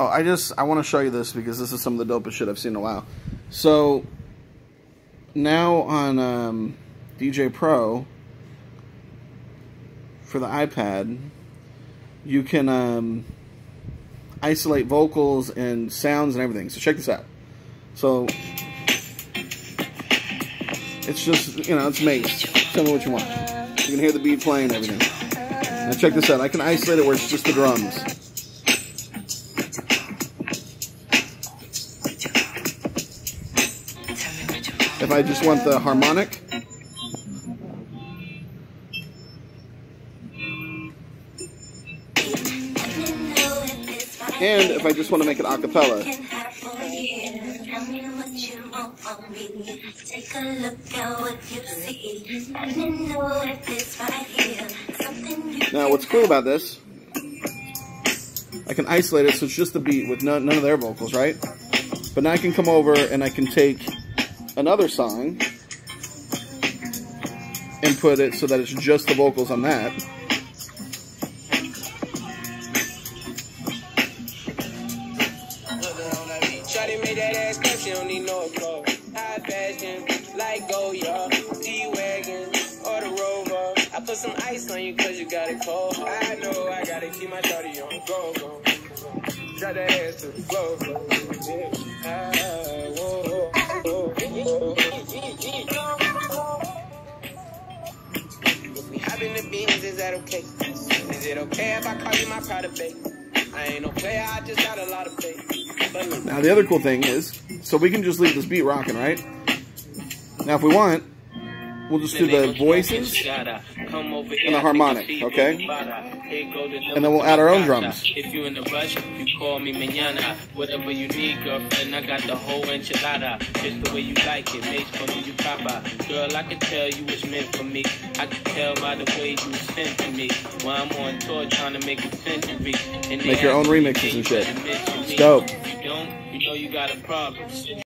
Oh, I just I want to show you this because this is some of the dopest shit I've seen in a while. So now on um, djay Pro for the iPad, you can um, isolate vocals and sounds and everything. So check this out. So it's just you know it's maze. Tell me what you want. You can hear the beat playing and everything. Now check this out. I can isolate it where it's just the drums. If I just want the harmonic, and if I just want to make it a cappella. Now, what's cool about this, I can isolate it so it's just the beat with none, none of their vocals, right? But now I can come over and I can take another song and put it so that it's just the vocals on that. Some ice on you cause you got it cold. I know I gotta keep my on go, go. Drop that ass to the floor, floor. Yeah. Ah, The beans, is that okay? Is it okay if I call you my pride babe? I ain't no player, I just got a lot of faith. Now the other cool thing is, so we can just leave this beat rocking, right? Now if we want, we'll just do the voices uh, and the harmonic, okay? And then we'll add our own drums. Uh, if you in the rush, you call me mañana. Whatever you need, girlfriend, I got the whole enchilada. Just the way you like it, makes for you papa. Girl, I can tell you was meant for me. I can tell by the way you sent to me. While I'm on tour trying to make a century. Make your own remixes and shit. It's dope. You don't, you know you got a problem.